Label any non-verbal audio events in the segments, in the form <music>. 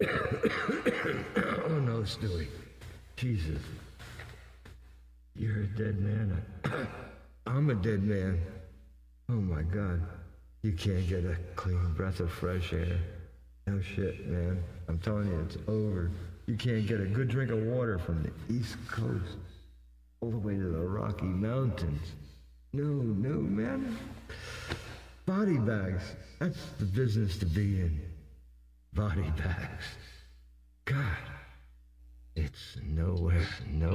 <coughs> oh no, Stewie. Jesus. You're a dead man. <coughs> I'm a dead man. Oh my God. You can't get a clean breath of fresh air. No shit, man. I'm telling you, it's over. You can't get a good drink of water from the East Coast all the way to the Rocky Mountains. No, no, man. Body bags. That's the business to be in. Body bags. God. It's nowhere, nowhere.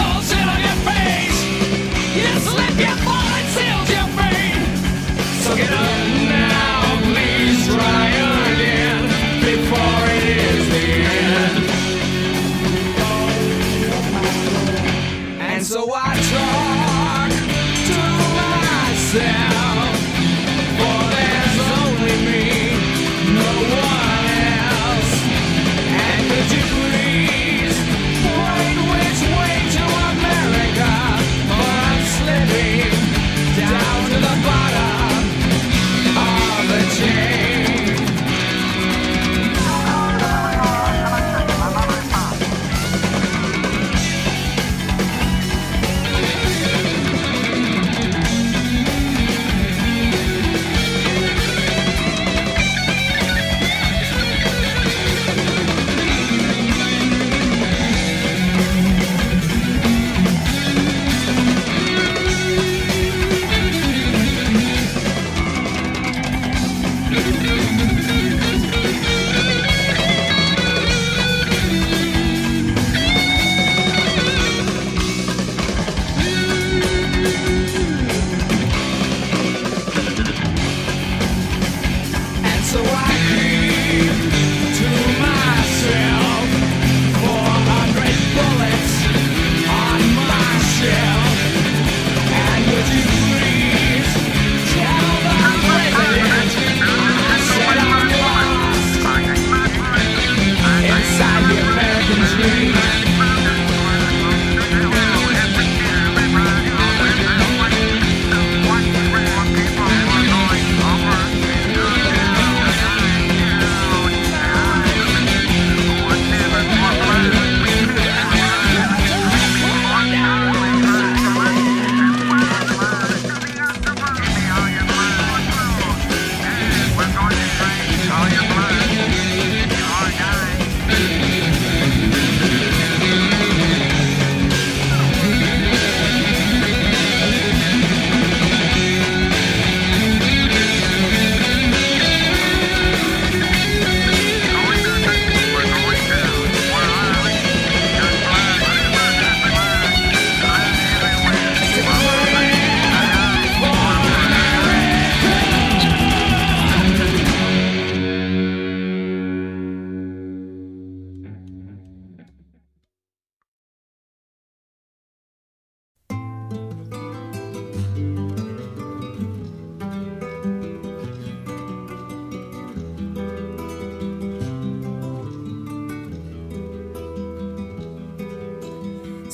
falls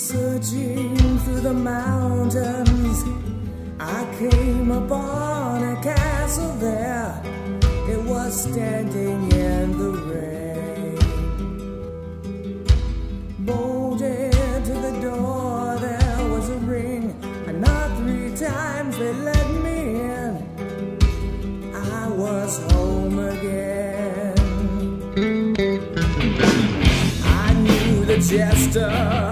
Searching through the mountains, I came upon a castle there. It was standing in the rain. Bolted to the door, there was a ring, I knocked three times they let me in. I was home again. I knew the jester.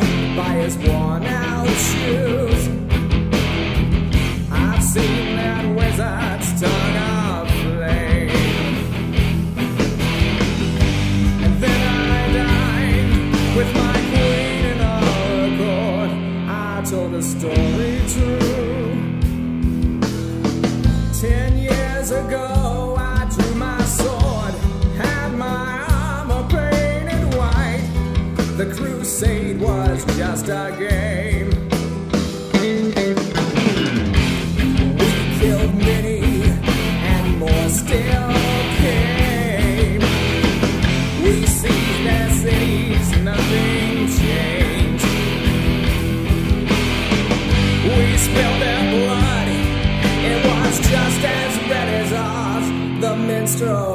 master game. We killed many and more still came. We seized their cities, nothing changed. We spilled their blood, it was just as red as ours, the minstrel.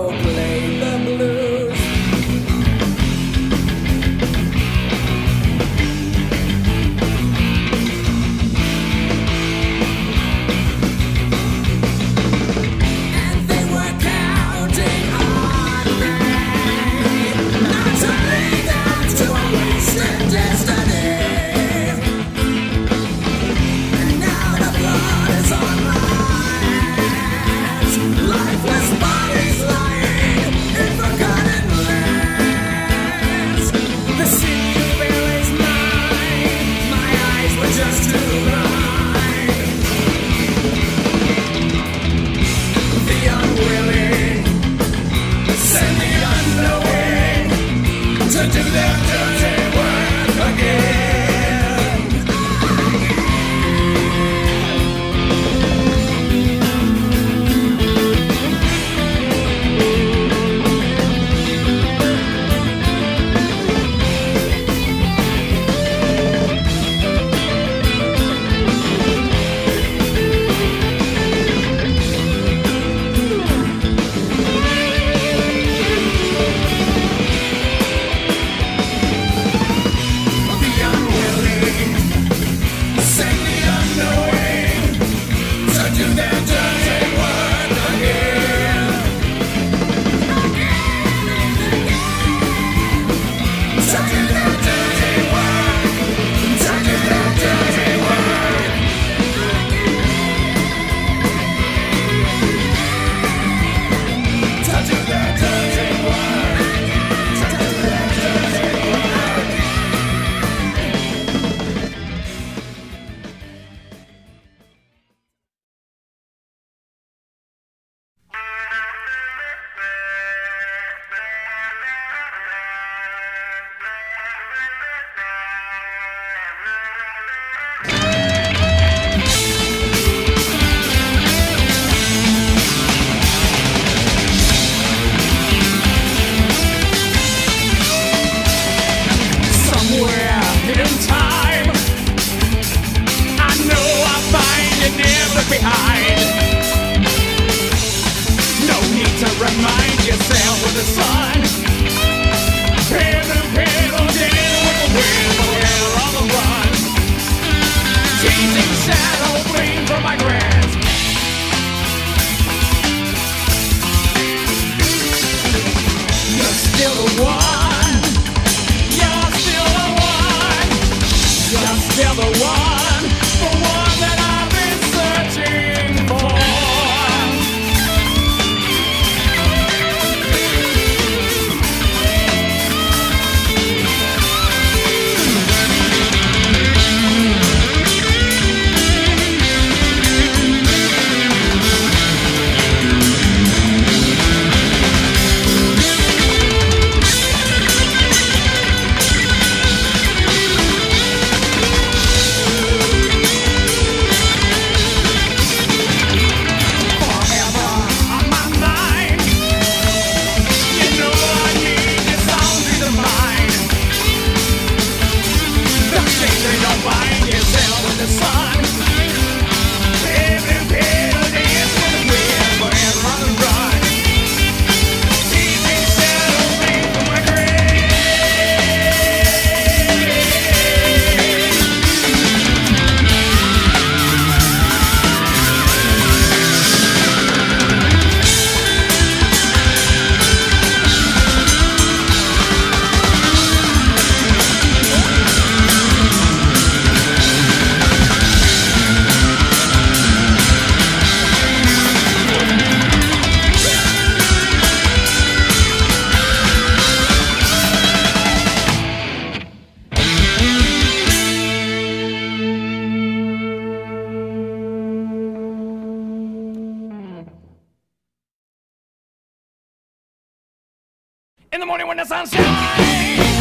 renaissance.